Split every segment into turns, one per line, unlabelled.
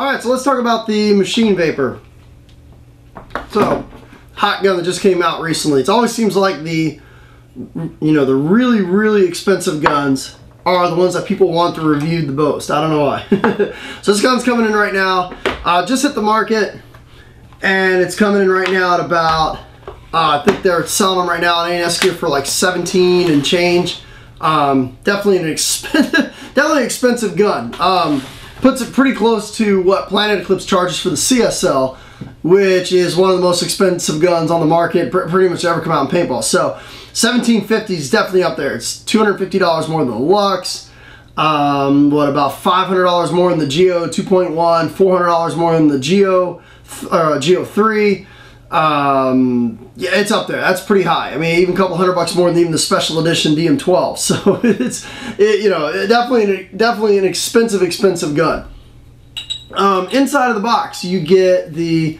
All right, so let's talk about the Machine Vapor. So, hot gun that just came out recently. It always seems like the, you know, the really, really expensive guns are the ones that people want to review the most. I don't know why. so this gun's coming in right now. Uh, just hit the market, and it's coming in right now at about, uh, I think they're selling them right now on ANSQ for like 17 and change. Um, definitely an expensive, definitely expensive gun. Um, puts it pretty close to what Planet Eclipse charges for the CSL, which is one of the most expensive guns on the market, pr pretty much ever come out in paintball. So 1750 is definitely up there. It's $250 more than the Lux. Um, what about $500 more than the Geo 2.1, $400 more than the Geo, uh, Geo 3. Um, yeah, it's up there. That's pretty high. I mean, even a couple hundred bucks more than even the special edition DM12. So it's, it, you know, definitely, definitely an expensive, expensive gun. Um, inside of the box, you get the,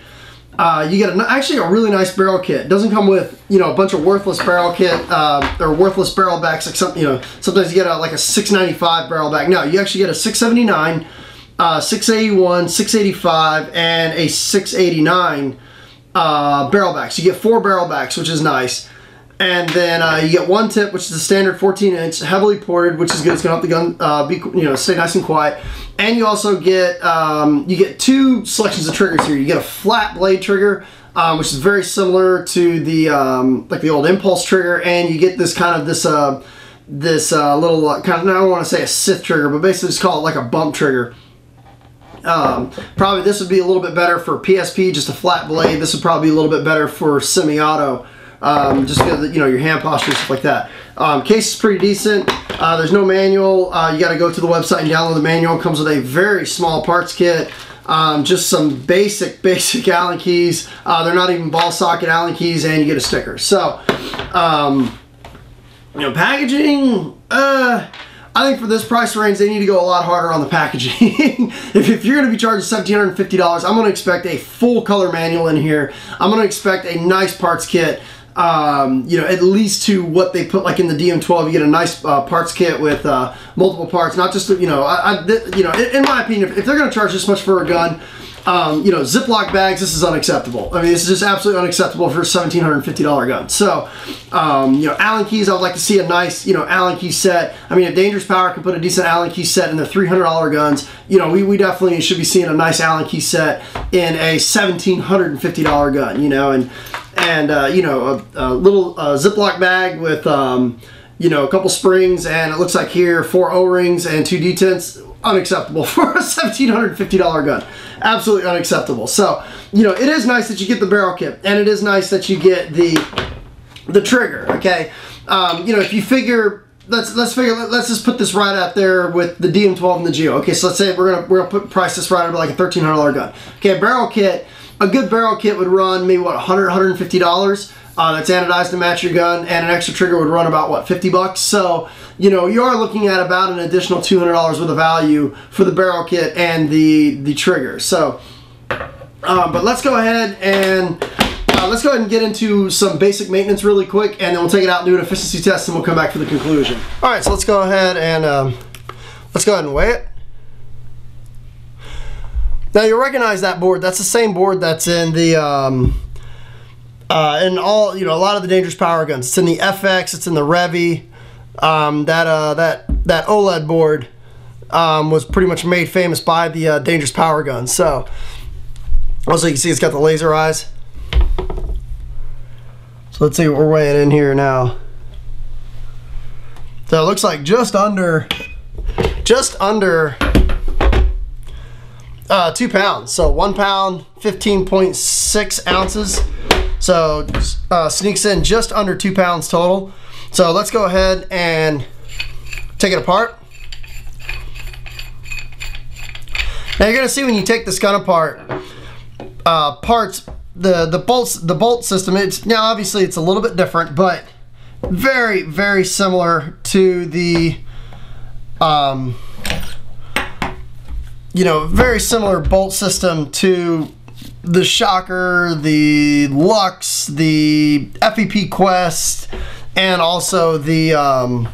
uh, you get a, actually a really nice barrel kit. It doesn't come with, you know, a bunch of worthless barrel kit, uh, or worthless barrel backs. Like some, you know, sometimes you get a, like a 695 barrel back. No, you actually get a 679, uh, 681, 685, and a 689 uh, barrel backs. You get four barrel backs, which is nice. And then uh, you get one tip, which is the standard 14 inch, heavily ported, which is good. It's gonna help the gun uh, be, you know, stay nice and quiet. And you also get um, you get two selections of triggers here. You get a flat blade trigger, um, which is very similar to the um, like the old impulse trigger, and you get this kind of this uh, this uh, little uh, kind of I don't want to say a Sith trigger, but basically just call it like a bump trigger. Um, probably this would be a little bit better for PSP, just a flat blade. This would probably be a little bit better for semi-auto, um, just because, you know, your hand posture, stuff like that. Um, case is pretty decent. Uh, there's no manual. Uh, you got to go to the website and download the manual. It comes with a very small parts kit. Um, just some basic, basic Allen keys. Uh, they're not even ball socket Allen keys, and you get a sticker. So, um, you know, packaging, uh, I think for this price range, they need to go a lot harder on the packaging. if, if, you're going to be charging $1,750, I'm going to expect a full color manual in here. I'm going to expect a nice parts kit. Um, you know, at least to what they put like in the DM12, you get a nice uh, parts kit with uh, multiple parts, not just, you know, I, I you know, in, in my opinion, if, if they're going to charge this much for a gun, um, you know, Ziploc bags, this is unacceptable. I mean, this is just absolutely unacceptable for a $1,750 gun. So, um, you know, Allen keys, I would like to see a nice, you know, Allen key set. I mean, if Dangerous Power can put a decent Allen key set in their $300 guns, you know, we, we definitely should be seeing a nice Allen key set in a $1,750 gun, you know, and, and uh, you know, a, a little uh, Ziploc bag with, um, you know, a couple springs, and it looks like here, four O-rings and two detents unacceptable for a $1,750 gun. Absolutely unacceptable. So, you know, it is nice that you get the barrel kit, and it is nice that you get the the trigger, okay? Um, you know, if you figure, let's let's figure, let's just put this right out there with the DM12 and the Geo. Okay, so let's say we're gonna we're gonna put price this right at like a $1,300 gun. Okay, barrel kit, a good barrel kit would run maybe what 100 $150 uh, that's anodized to match your gun, and an extra trigger would run about what 50 bucks. So you know you are looking at about an additional $200 worth of value for the barrel kit and the the trigger. So, um, but let's go ahead and. Uh, let's go ahead and get into some basic maintenance really quick and then we'll take it out and do an efficiency test and we'll come back for the conclusion. Alright, so let's go ahead and um, let's go ahead and weigh it. Now you'll recognize that board. That's the same board that's in the um, uh, and all you know, a lot of the dangerous power guns. It's in the FX. It's in the Revi. Um, that uh, that that OLED board um, was pretty much made famous by the uh, dangerous power guns. So also you can see it's got the laser eyes. So let's see what we're weighing in here now. So it looks like just under, just under uh, two pounds. So one pound, 15.6 ounces. So uh, sneaks in just under two pounds total. So let's go ahead and take it apart. Now you're gonna see when you take this gun apart, uh, parts, the the bolts, the bolt system. It's now obviously it's a little bit different, but very very similar to the, um, you know, very similar bolt system to the Shocker, the Lux, the FEP Quest, and also the um,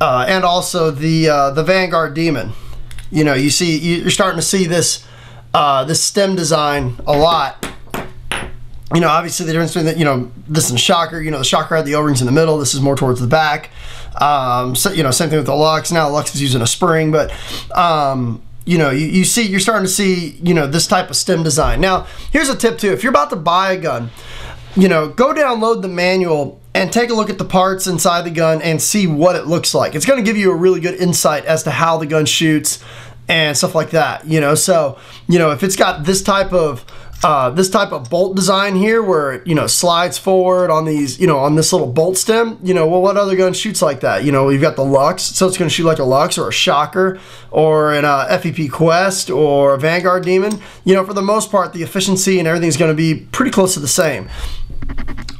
uh, and also the uh, the Vanguard Demon. You know, you see, you're starting to see this uh, this stem design a lot. You know, obviously the difference between that, you know, this and shocker, you know, the shocker had the O-rings in the middle. This is more towards the back. Um, so, you know, same thing with the Lux. Now Lux is using a spring, but, um, you know, you, you see, you're starting to see, you know, this type of stem design. Now, here's a tip too. If you're about to buy a gun, you know, go download the manual and take a look at the parts inside the gun and see what it looks like. It's going to give you a really good insight as to how the gun shoots and stuff like that, you know. So, you know, if it's got this type of uh, this type of bolt design here where it, you know, slides forward on these, you know, on this little bolt stem, you know, well, what other gun shoots like that? You know, you've got the Lux, so it's going to shoot like a Lux or a Shocker or an uh, FEP Quest or a Vanguard Demon. You know, for the most part, the efficiency and everything is going to be pretty close to the same.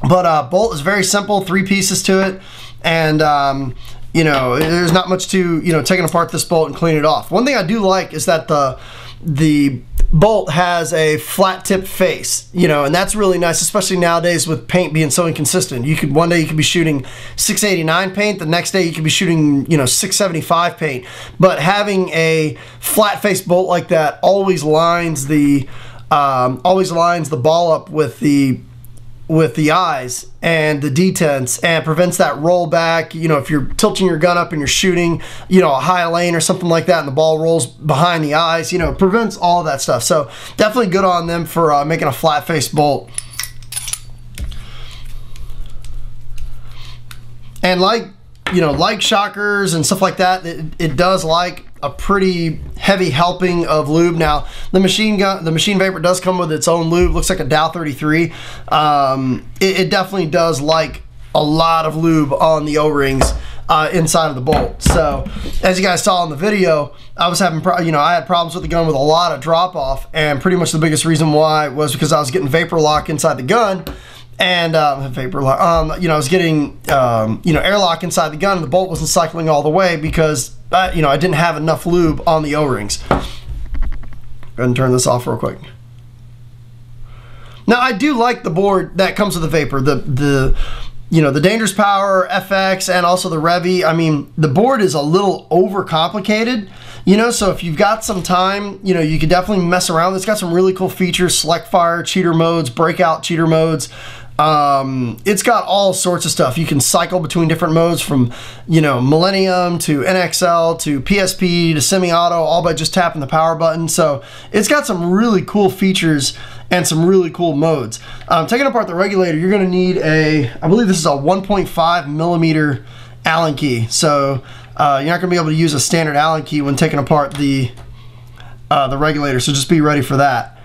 But uh, bolt is very simple, three pieces to it. And, um, you know, there's not much to, you know, taking apart this bolt and clean it off. One thing I do like is that the, the bolt has a flat tip face, you know, and that's really nice, especially nowadays with paint being so inconsistent. You could one day you could be shooting 689 paint, the next day you could be shooting, you know, 675 paint. But having a flat face bolt like that always lines the um, always lines the ball up with the with the eyes and the detents and prevents that rollback. You know, if you're tilting your gun up and you're shooting, you know, a high lane or something like that and the ball rolls behind the eyes, you know, prevents all that stuff. So definitely good on them for uh, making a flat face bolt. And like, you know, like shockers and stuff like that, it, it does like a pretty heavy helping of lube. Now, the machine gun, the machine vapor does come with its own lube. Looks like a Dow 33. Um, it, it, definitely does like a lot of lube on the O-rings. Uh, inside of the bolt. So, as you guys saw in the video, I was having, you know, I had problems with the gun with a lot of drop off, and pretty much the biggest reason why was because I was getting vapor lock inside the gun, and um, vapor lock. Um, you know, I was getting um, you know airlock inside the gun, and the bolt wasn't cycling all the way because uh, you know I didn't have enough lube on the O-rings. Go ahead and turn this off real quick. Now I do like the board that comes with the vapor. The the you know the dangerous power FX and also the Revi. I mean the board is a little overcomplicated. You know, so if you've got some time, you know, you could definitely mess around. It's got some really cool features, select fire, cheater modes, breakout cheater modes. Um, it's got all sorts of stuff. You can cycle between different modes from, you know, Millennium to NXL to PSP to semi-auto all by just tapping the power button. So it's got some really cool features and some really cool modes. Um, taking apart the regulator, you're going to need a, I believe this is a 1.5 millimeter Allen key. So uh, you're not going to be able to use a standard Allen key when taking apart the, uh, the regulator. So just be ready for that.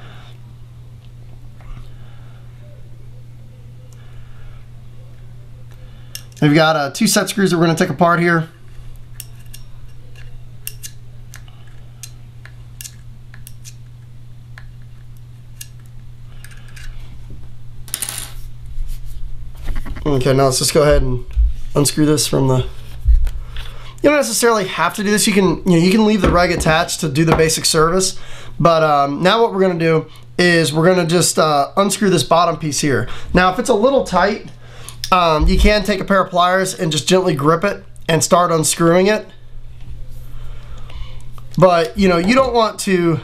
We've got uh, two set screws that we're going to take apart here. Okay, now let's just go ahead and unscrew this from the you don't necessarily have to do this. You can you know you can leave the reg attached to do the basic service. But um, now what we're gonna do is we're gonna just uh, unscrew this bottom piece here. Now if it's a little tight, um, you can take a pair of pliers and just gently grip it and start unscrewing it. But, you know, you don't want to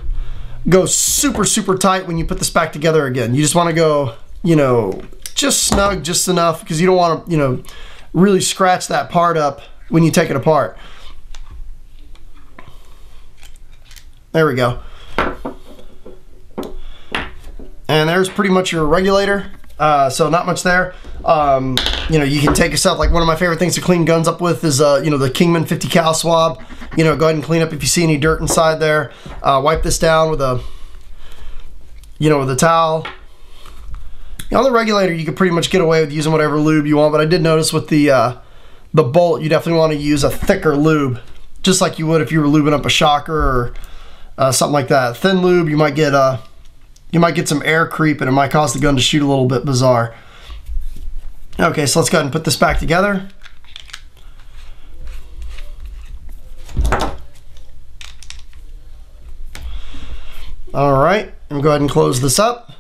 go super, super tight when you put this back together again. You just want to go, you know, just snug just enough because you don't want to, you know, really scratch that part up when you take it apart. There we go. And there's pretty much your regulator. Uh, so not much there. Um, you know, you can take yourself, like one of my favorite things to clean guns up with is, uh, you know, the Kingman 50 cal swab. You know, go ahead and clean up if you see any dirt inside there. Uh, wipe this down with a, you know, with a towel. You know, on the regulator, you can pretty much get away with using whatever lube you want, but I did notice with the, uh, the bolt, you definitely want to use a thicker lube, just like you would if you were lubing up a shocker or uh, something like that. Thin lube, you might get, uh, you might get some air creep and it might cause the gun to shoot a little bit bizarre. Okay, so let's go ahead and put this back together. All right, and go ahead and close this up.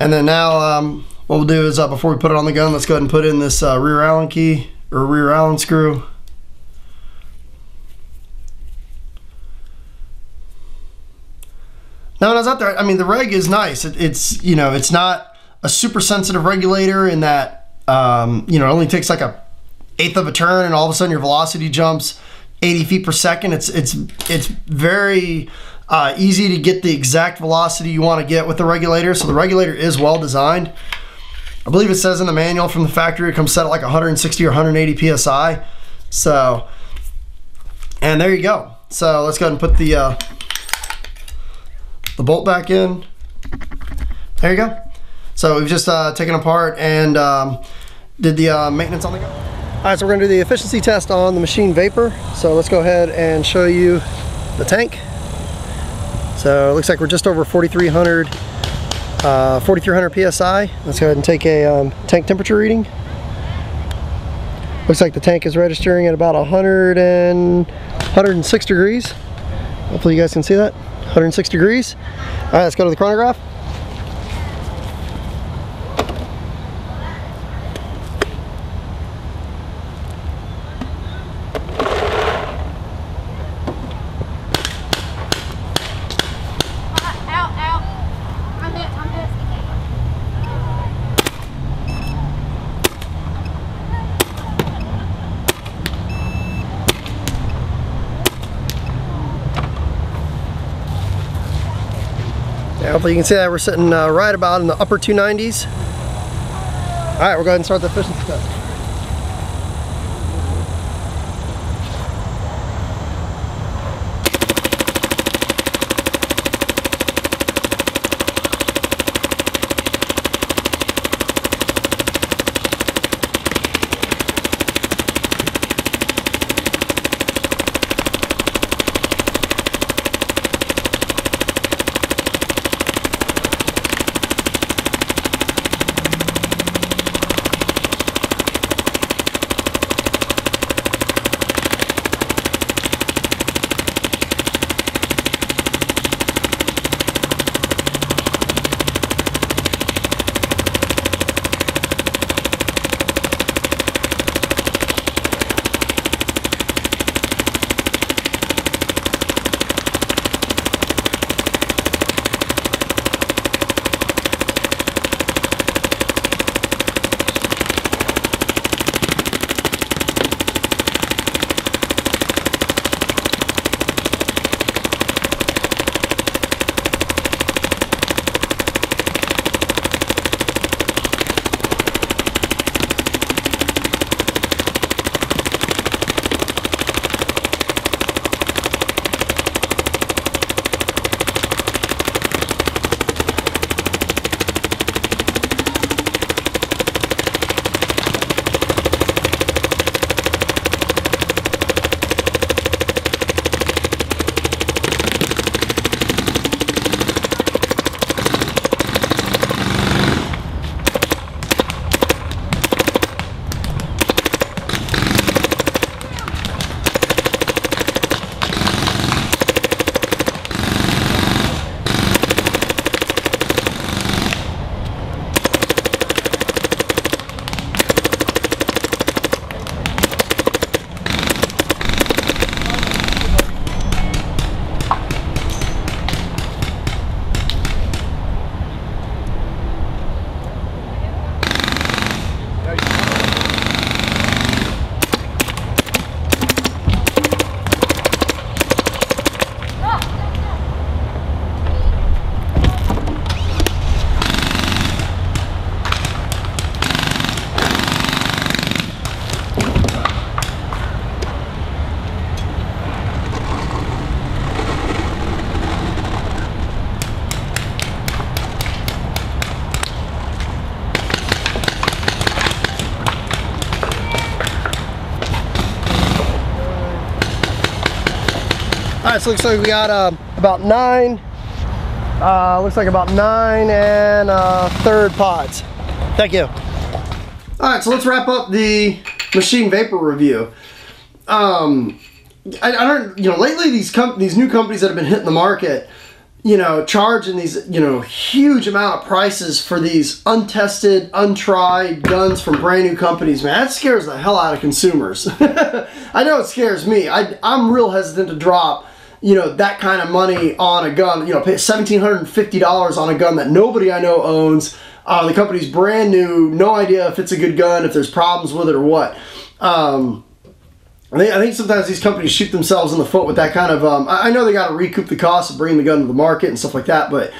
And then now um, what we'll do is uh, before we put it on the gun, let's go ahead and put in this uh, rear Allen key or rear Allen screw. Now when I was out there, I mean the reg is nice. It, it's you know it's not a super sensitive regulator in that um, you know it only takes like a eighth of a turn and all of a sudden your velocity jumps 80 feet per second. It's it's it's very uh, easy to get the exact velocity you want to get with the regulator. So the regulator is well designed. I believe it says in the manual from the factory it comes set at like 160 or 180 psi. So, and there you go. So let's go ahead and put the uh, the bolt back in. There you go. So we've just uh, taken apart and um, did the uh, maintenance on the gun. All right, so we're gonna do the efficiency test on the machine vapor. So let's go ahead and show you the tank. So it looks like we're just over 4,300 uh, 4,300 psi. Let's go ahead and take a um, tank temperature reading. Looks like the tank is registering at about 100 and 106 degrees. Hopefully you guys can see that. 106 degrees. All right, let's go to the chronograph. Hopefully you can see that we're sitting uh, right about in the upper 290s. All right, we'll go ahead and start the efficiency test. Looks like we got uh, about nine, uh, looks like about nine and uh, third pods. Thank you. All right, so let's wrap up the machine vapor review. Um, I, I don't, you know, lately these com- these new companies that have been hitting the market, you know, charging these, you know, huge amount of prices for these untested, untried guns from brand new companies, man, that scares the hell out of consumers. I know it scares me. I, I'm real hesitant to drop you know, that kind of money on a gun. You know, pay seventeen hundred and fifty dollars on a gun that nobody I know owns. Uh, the company's brand new, no idea if it's a good gun, if there's problems with it or what. Um, I think, sometimes these companies shoot themselves in the foot with that kind of. Um, I know they got to recoup the cost of bringing the gun to the market and stuff like that, but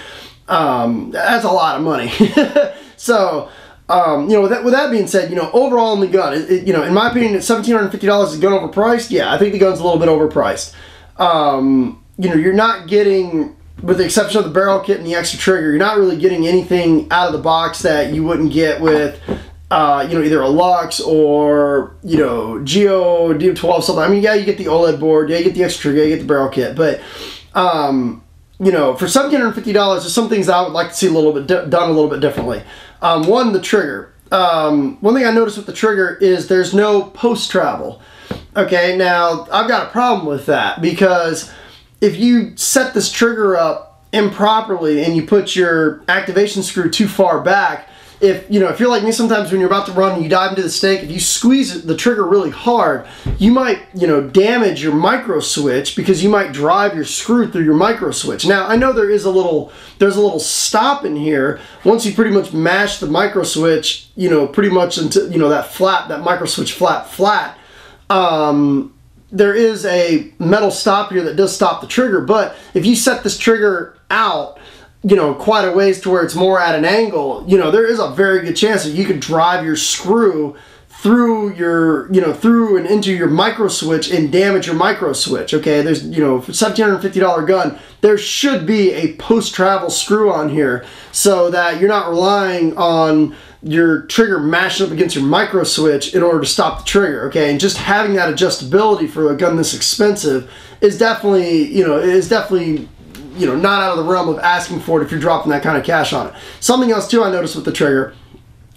um, that's a lot of money. so, um, you know, with that, with that being said, you know, overall in the gun, it, it- you know, in my opinion, at seventeen hundred fifty dollars is a gun overpriced. Yeah, I think the gun's a little bit overpriced. Um, you know, you're not getting, with the exception of the barrel kit and the extra trigger, you're not really getting anything out of the box that you wouldn't get with. Uh, you know, either a Lux or, you know, Geo DM12, something. I mean, yeah, you get the OLED board, yeah, you get the extra trigger, yeah, you get the barrel kit, but, um, you know, for seventeen hundred fifty dollars, there's some things I would like to see a little bit done a little bit differently. Um, one, the trigger. Um, one thing I noticed with the trigger is there's no post travel. Okay, now I've got a problem with that because if you set this trigger up improperly and you put your activation screw too far back, if you know if you're like me sometimes when you're about to run and you dive into the stake if you squeeze the trigger really hard you might you know damage your micro switch because you might drive your screw through your micro switch. Now i know there is a little there's a little stop in here. Once you pretty much mash the micro switch you know pretty much into you know that flap that micro switch flap flat um there is a metal stop here that does stop the trigger but if you set this trigger out you know, quite a ways to where it's more at an angle, you know, there is a very good chance that you could drive your screw through your, you know, through and into your micro switch and damage your micro switch. Okay, there's, you know, for $1,750 gun, there should be a post travel screw on here so that you're not relying on your trigger mashing up against your micro switch in order to stop the trigger. Okay, and just having that adjustability for a gun this expensive is definitely, you know, is definitely you know, not out of the realm of asking for it if you're dropping that kind of cash on it. Something else too I noticed with the trigger,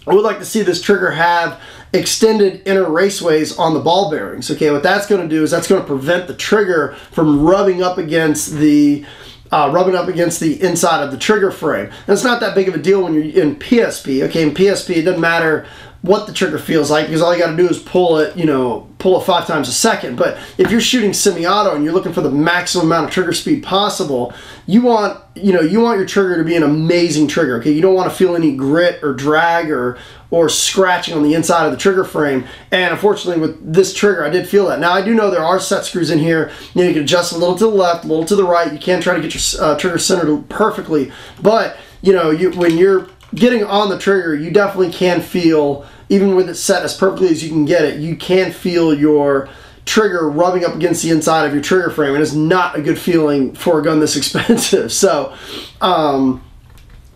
I would like to see this trigger have extended inner raceways on the ball bearings. Okay, what that's going to do is that's going to prevent the trigger from rubbing up against the uh, rubbing up against the inside of the trigger frame. And it's not that big of a deal when you're in PSP. Okay, in PSP, it doesn't matter what the trigger feels like because all you got to do is pull it, you know, pull it five times a second. But if you're shooting semi-auto and you're looking for the maximum amount of trigger speed possible, you want, you know, you want your trigger to be an amazing trigger. Okay, you don't want to feel any grit or drag or or scratching on the inside of the trigger frame. And unfortunately, with this trigger, I did feel that. Now I do know there are set screws in here. You know, you can adjust a little to the left, a little to the right. You can try to get your uh, trigger centered perfectly, but you know, you when you're getting on the trigger, you definitely can feel, even with it set as perfectly as you can get it, you can feel your trigger rubbing up against the inside of your trigger frame. And it's not a good feeling for a gun this expensive. So, um,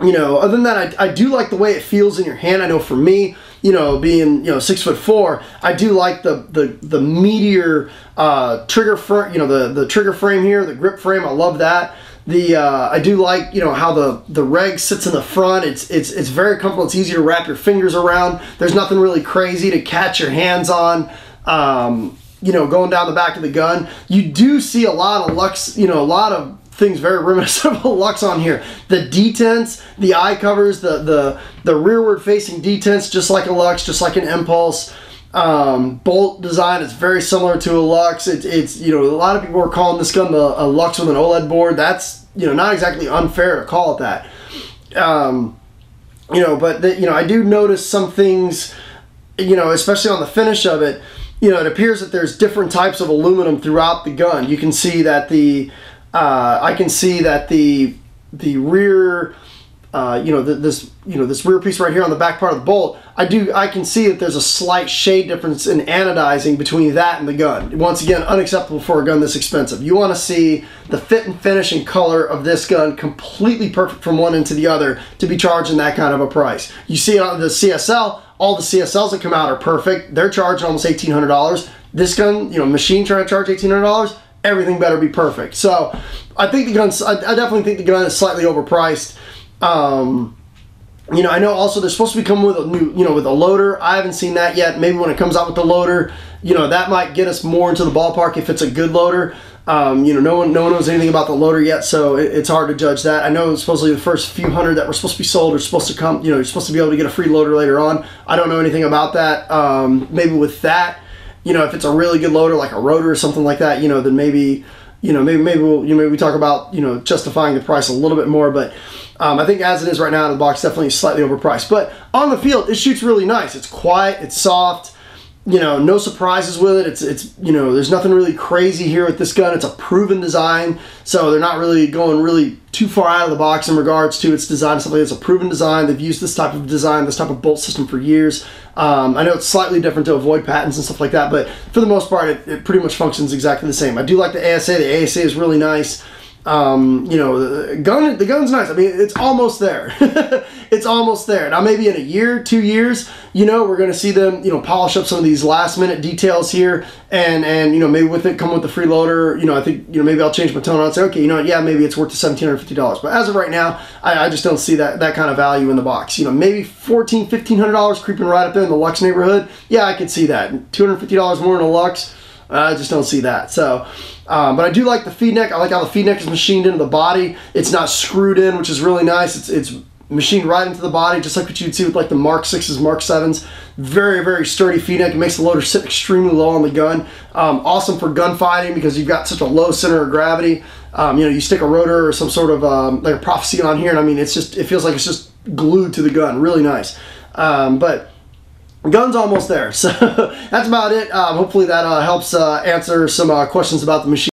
you know, other than that, I, I do like the way it feels in your hand. I know for me, you know, being you know six foot four, I do like the the the meteor uh, trigger frame. You know, the the trigger frame here, the grip frame. I love that. The uh, I do like you know how the the reg sits in the front. It's it's it's very comfortable. It's easy to wrap your fingers around. There's nothing really crazy to catch your hands on. Um, you know, going down the back of the gun, you do see a lot of lux. You know, a lot of things very reminiscent of a Lux on here. The detents, the eye covers, the the the rearward facing detents, just like a Lux, just like an Impulse. Um, bolt design is very similar to a Lux. It's it's you know a lot of people are calling this gun a Lux with an OLED board. That's you know not exactly unfair to call it that. Um, you know, but the, you know I do notice some things. You know, especially on the finish of it. You know, it appears that there's different types of aluminum throughout the gun. You can see that the uh, I can see that the the rear, uh, you know, the, this you know this rear piece right here on the back part of the bolt. I do I can see that there's a slight shade difference in anodizing between that and the gun. Once again, unacceptable for a gun this expensive. You want to see the fit and finish and color of this gun completely perfect from one end to the other to be charging that kind of a price. You see it on the CSL. All the CSLs that come out are perfect. They're charging almost eighteen hundred dollars. This gun, you know, machine trying to charge eighteen hundred dollars everything better be perfect. So I think the gun's, I, I definitely think the gun is slightly overpriced. Um, you know, I know also they're supposed to be coming with a new, you know, with a loader. I haven't seen that yet. Maybe when it comes out with the loader, you know, that might get us more into the ballpark if it's a good loader. Um, you know, no one, no one knows anything about the loader yet, so it, it's hard to judge that. I know supposedly the first few hundred that were supposed to be sold are supposed to come. You know, you're supposed to be able to get a free loader later on. I don't know anything about that. Um, maybe with that, you know, if it's a really good loader like a rotor or something like that, you know, then maybe you know, maybe maybe we'll you know maybe we talk about you know justifying the price a little bit more, but. Um, I think as it is right now out of the box, definitely slightly overpriced. But on the field, it shoots really nice. It's quiet. It's soft you know, no surprises with it. It's it's you know, there's nothing really crazy here with this gun. It's a proven design, so they're not really going really too far out of the box in regards to its design. Something that's a proven design. They've used this type of design, this type of bolt system for years. Um, I know it's slightly different to avoid patents and stuff like that, but for the most part, it, it pretty much functions exactly the same. I do like the ASA. The ASA is really nice. Um, you know, the gun the gun's nice. I mean, it's almost there. it's almost there. Now, maybe in a year, two years, you know, we're gonna see them, you know, polish up some of these last minute details here, and and you know, maybe with it come with the freeloader. You know, I think you know maybe I'll change my tone and say, okay, you know, yeah, maybe it's worth the seventeen hundred fifty dollars. But as of right now, I, I just don't see that that kind of value in the box. You know, maybe fourteen, fifteen hundred dollars creeping right up there in the Lux neighborhood. Yeah, I could see that. Two hundred fifty dollars more in a Lux. I just don't see that. So. Um, but I do like the feed neck. I like how the feed neck is machined into the body. It's not screwed in, which is really nice. It's, it's machined right into the body, just like what you'd see with like the Mark 6s, Mark 7s. Very, very sturdy feed neck. It makes the loader sit extremely low on the gun. Um, awesome for gunfighting because you've got such a low center of gravity. Um, you know, you stick a rotor or some sort of um, like a prophecy on here, and I mean, it's just, it feels like it's just glued to the gun. Really nice. Um, but gun's almost there. So that's about it. Um, hopefully that uh, helps uh, answer some uh, questions about the machine.